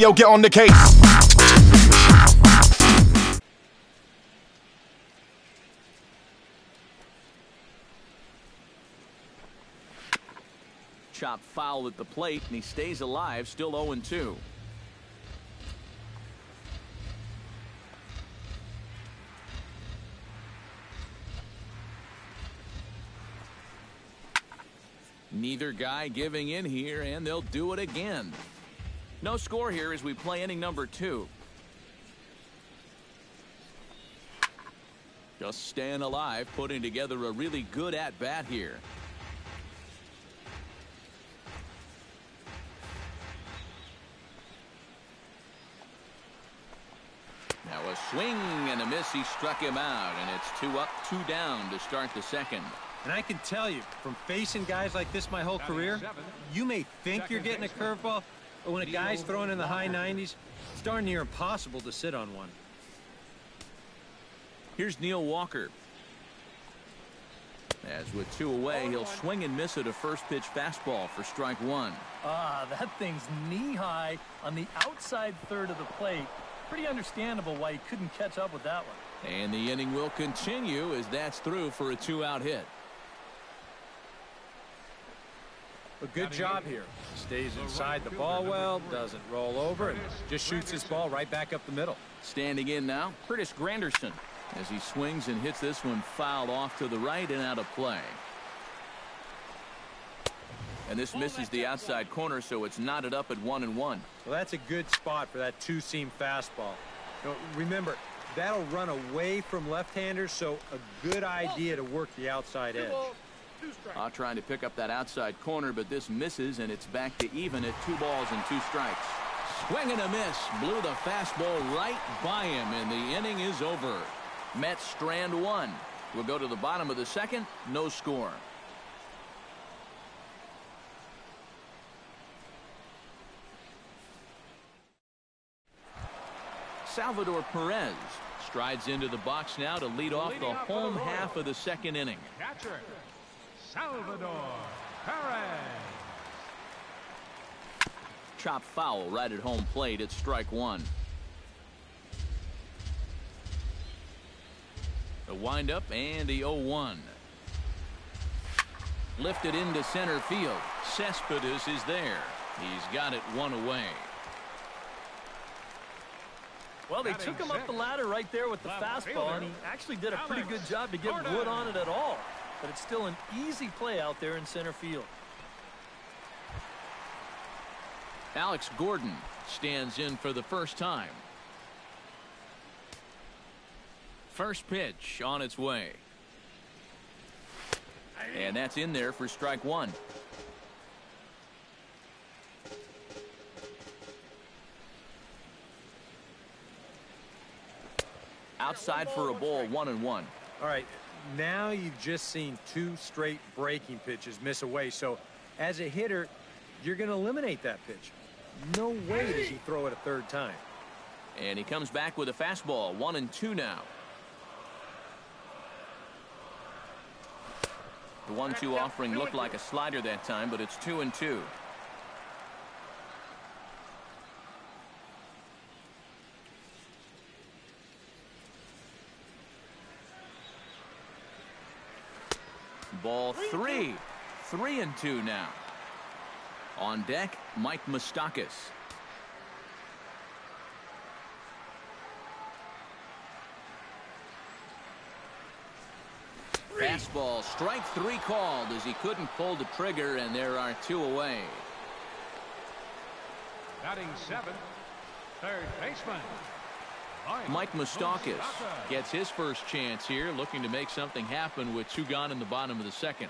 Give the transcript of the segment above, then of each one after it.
yo, get on the case. Chop foul at the plate, and he stays alive, still 0-2. Neither guy giving in here, and they'll do it again. No score here as we play inning number two. Just staying alive, putting together a really good at-bat here. Now a swing and a miss. He struck him out, and it's two up, two down to start the second. And I can tell you, from facing guys like this my whole career, you may think you're getting a curveball, but when a guy's throwing in the high 90s, it's darn near impossible to sit on one. Here's Neil Walker. As with two away, he'll swing and miss at a first pitch fastball for strike one. Ah, that thing's knee high on the outside third of the plate. Pretty understandable why he couldn't catch up with that one. And the inning will continue as that's through for a two out hit. A good job here. Stays inside the ball well, doesn't roll over, and just shoots this ball right back up the middle. Standing in now, Curtis Granderson as he swings and hits this one foul off to the right and out of play. And this misses the outside corner, so it's knotted up at one and one. Well, that's a good spot for that two-seam fastball. Now, remember, that'll run away from left-handers, so a good idea to work the outside edge. Uh, trying to pick up that outside corner, but this misses, and it's back to even at two balls and two strikes. Swing and a miss. Blew the fastball right by him, and the inning is over. Mets strand one. We'll go to the bottom of the second. No score. Salvador Perez strides into the box now to lead off the home half of the second inning. Catcher, Salvador Perez. Chop foul right at home plate at strike one. The windup and the 0-1. Lifted into center field. Cespedes is there. He's got it one away. Well, they took him up the ladder right there with the fastball, and he actually did a pretty good job to get wood on it at all. But it's still an easy play out there in center field. Alex Gordon stands in for the first time. First pitch on its way. And that's in there for strike one. Outside for a ball, one and one. All right, now you've just seen two straight breaking pitches miss away. So as a hitter, you're going to eliminate that pitch. No way does he throw it a third time. And he comes back with a fastball, one and two now. The one-two offering looked like a slider that time, but it's two and two. Ball three. Three and two now. On deck, Mike Moustakas. Fastball, strike three called as he couldn't pull the trigger, and there are two away. Batting seven, third baseman. Mike Moustakas gets his first chance here, looking to make something happen with two gone in the bottom of the second.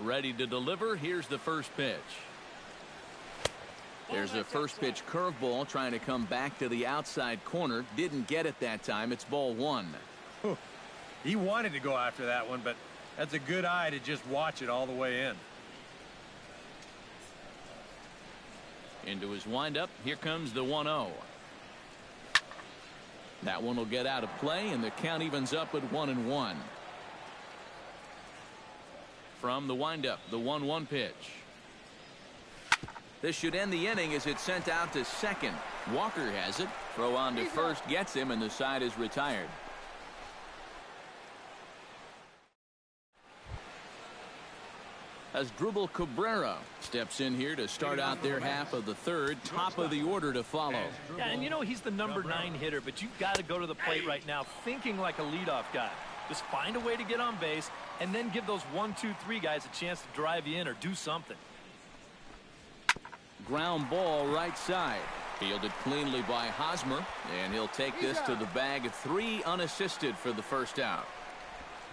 Ready to deliver. Here's the first pitch. There's a first pitch curveball trying to come back to the outside corner. Didn't get it that time. It's ball one. He wanted to go after that one, but that's a good eye to just watch it all the way in. Into his windup. Here comes the 1-0. That one will get out of play, and the count evens up at one and one. From the windup, the 1-1 pitch. This should end the inning as it's sent out to second. Walker has it. Throw on to first gets him, and the side is retired. Asdrubal Cabrera steps in here to start out their half of the third, top of the order to follow. Yeah, and you know he's the number nine hitter, but you've got to go to the plate right now thinking like a leadoff guy. Just find a way to get on base and then give those one, two, three guys a chance to drive you in or do something. Ground ball right side. Fielded cleanly by Hosmer, and he'll take this to the bag. Three unassisted for the first out.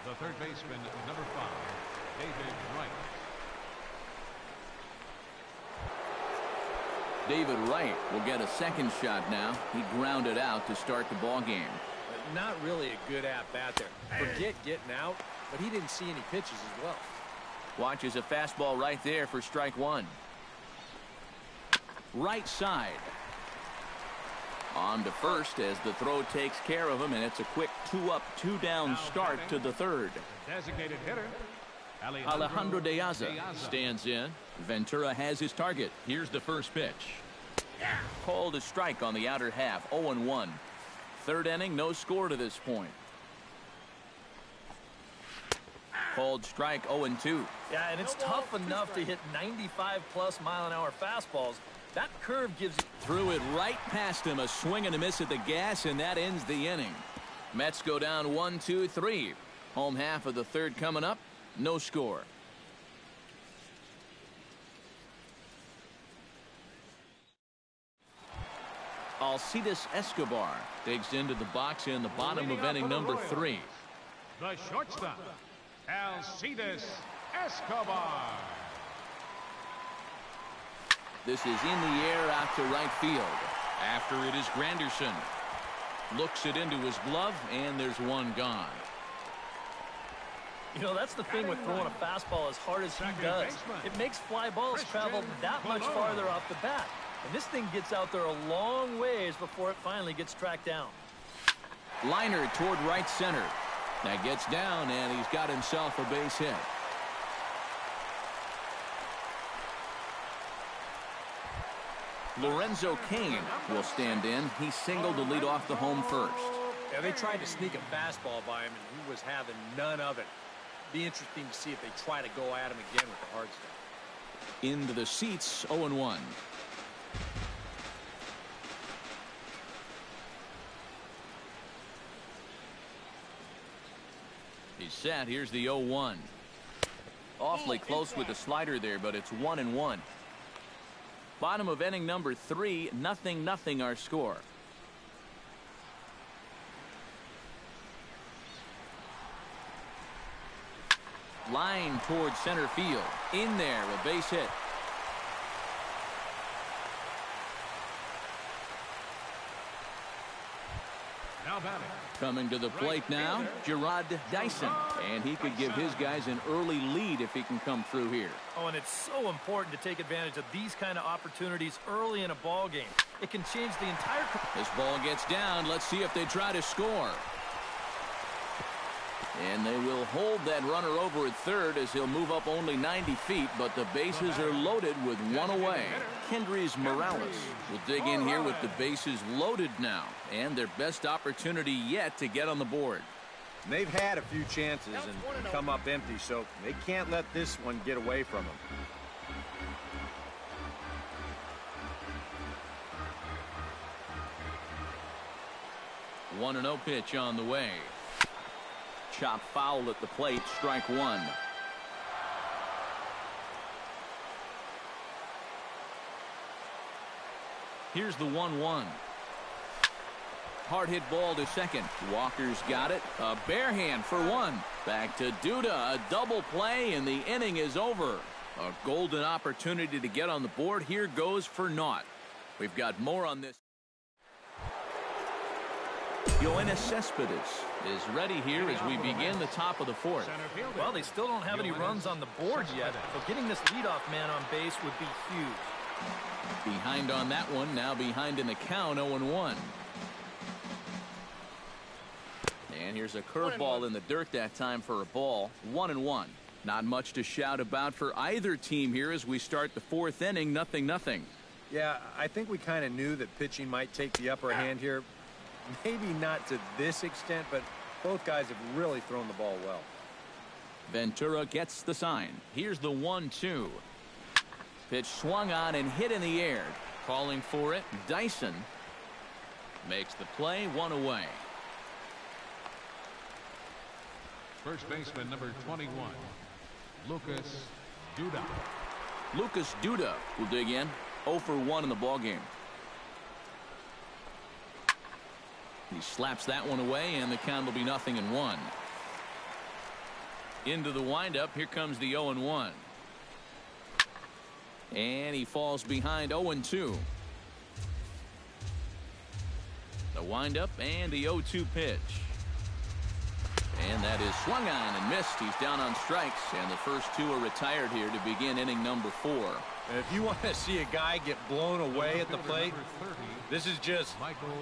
The third baseman, number five, David Wright. David Wright will get a second shot now. He grounded out to start the ball game. Not really a good at-bat there. Forget getting out, but he didn't see any pitches as well. Watches a fastball right there for strike one. Right side. On to first as the throw takes care of him, and it's a quick two-up, two-down start to the third. Designated hitter, Alejandro De Aza stands in. Ventura has his target. Here's the first pitch. Called a strike on the outer half, 0-1. Third inning, no score to this point. Called strike 0-2. Yeah, and it's tough enough to hit 95 plus mile an hour fastballs. That curve gives Threw it right past him. A swing and a miss at the gas, and that ends the inning. Mets go down one, two, three. Home half of the third coming up. No score. Alcides Escobar digs into the box in the bottom of inning number three. the shortstop, Alcides Escobar. This is in the air out to right field. After it is Granderson. Looks it into his glove, and there's one gone. You know, that's the thing with throwing a fastball as hard as he does. It makes fly balls travel that much farther off the bat. And this thing gets out there a long ways before it finally gets tracked down. Liner toward right center. That gets down, and he's got himself a base hit. Lorenzo Cain will stand in. He singled to lead off the home first. Yeah, they tried to sneak a fastball by him, and he was having none of it. Be interesting to see if they try to go at him again with the hard stuff. Into the seats, 0-1. Set. Here's the 0-1. Awfully close with the slider there, but it's 1 and 1. Bottom of inning number three, nothing, nothing our score. Line towards center field. In there, a base hit. Now batting, Coming to the plate now, Jarrod Dyson. And he could give his guys an early lead if he can come through here. Oh, and it's so important to take advantage of these kind of opportunities early in a ball game. It can change the entire. This ball gets down. Let's see if they try to score. And they will hold that runner over at third as he'll move up only 90 feet, but the bases are loaded with one away. Kendrys Morales will dig in here with the bases loaded now, and their best opportunity yet to get on the board. They've had a few chances and come up empty, so they can't let this one get away from them. One and 0 pitch on the way. Chop foul at the plate, strike one. Here's the 1 1. Hard hit ball to second. Walker's got it. A bare hand for one. Back to Duda. A double play, and the inning is over. A golden opportunity to get on the board. Here goes for naught. We've got more on this. Yoenis Cespedes is ready here as we begin the top of the fourth. center. Well, they still don't have any runs on the board yet, so getting this leadoff man on base would be huge. Behind on that one, now behind in the count, 0-1. And here's a curveball in the dirt that time for a ball, 1 and 1. Not much to shout about for either team here as we start the fourth inning, nothing, nothing. Yeah, I think we kind of knew that pitching might take the upper hand here. Maybe not to this extent, but both guys have really thrown the ball well. Ventura gets the sign. Here's the one-two. Pitch swung on and hit in the air. Calling for it, Dyson makes the play one away. First baseman number 21, Lucas Duda. Lucas Duda will dig in. 0 for 1 in the ball game. He slaps that one away and the count will be nothing and one. Into the windup. Here comes the 0 and 1. And he falls behind 0 and 2. The windup and the 0 2 pitch. And that is swung on and missed. He's down on strikes, and the first two are retired here to begin inning number four. And if you want to see a guy get blown away at the plate, this is just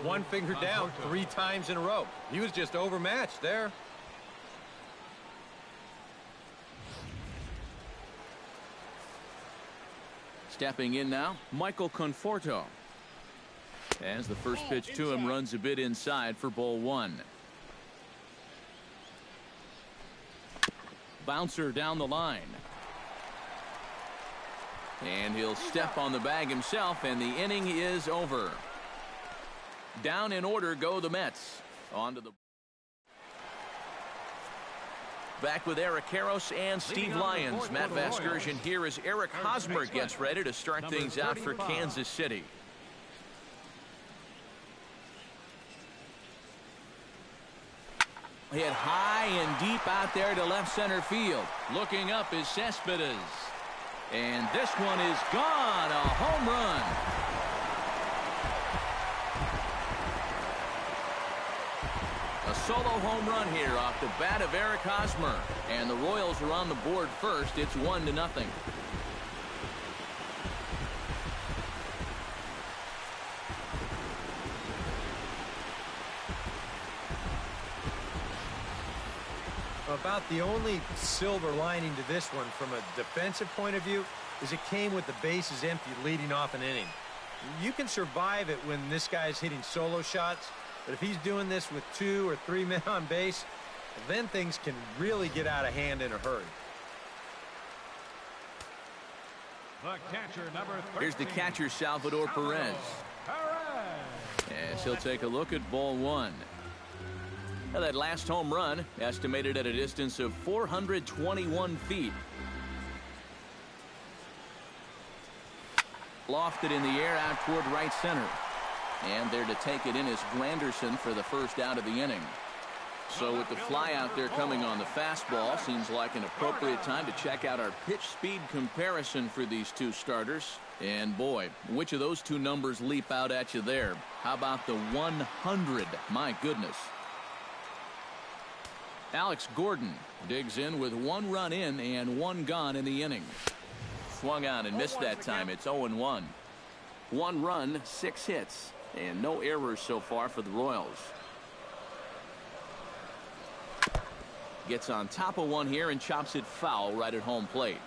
one finger down three times in a row. He was just overmatched there. Stepping in now, Michael Conforto. As the first oh, pitch to him runs a bit inside for ball one. Bouncer down the line. And he'll step on the bag himself, and the inning is over. Down in order go the Mets. On to the Back with Eric Karros and Steve Lyons. Matt Vasgersian here as Eric Hosmer gets ready to start things out for Kansas City. Hit high and deep out there to left center field. Looking up is Cespedes. And this one is gone. A home run. A solo home run here off the bat of Eric Hosmer. And the Royals are on the board first. It's one to nothing. About the only silver lining to this one from a defensive point of view is it came with the bases empty leading off an inning. You can survive it when this guy's hitting solo shots, but if he's doing this with two or three men on base, then things can really get out of hand in a hurry. The catcher, number 13, Here's the catcher, Salvador Perez. Perez. As he'll take a look at ball one. Now that last home run estimated at a distance of 421 feet. Lofted in the air out toward right center. And there to take it in is Granderson for the first out of the inning. So with the fly out there coming on the fastball, seems like an appropriate time to check out our pitch speed comparison for these two starters. And boy, which of those two numbers leap out at you there? How about the 100? My goodness. Alex Gordon digs in with one run in and one gone in the inning. Swung on and missed that time. It's 0-1. One run, six hits, and no errors so far for the Royals. Gets on top of one here and chops it foul right at home plate.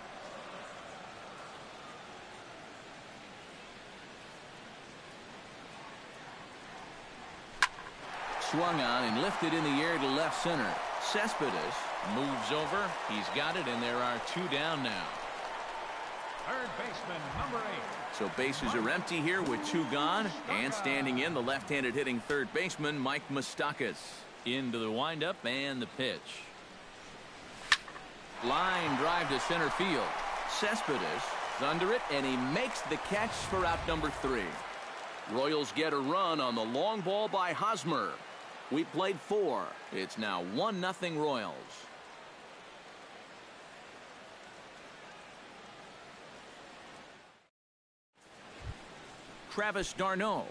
Swung on and lifted in the air to left center. Cespedes moves over. He's got it, and there are two down now. Third baseman, number eight. So bases are empty here with two gone. And standing in, the left-handed hitting third baseman, Mike Moustakas. Into the windup and the pitch. Line drive to center field. Cespedes is under it, and he makes the catch for out number three. Royals get a run on the long ball by Hosmer. We played four. It's now 1-0 Royals. Travis d'Arnaud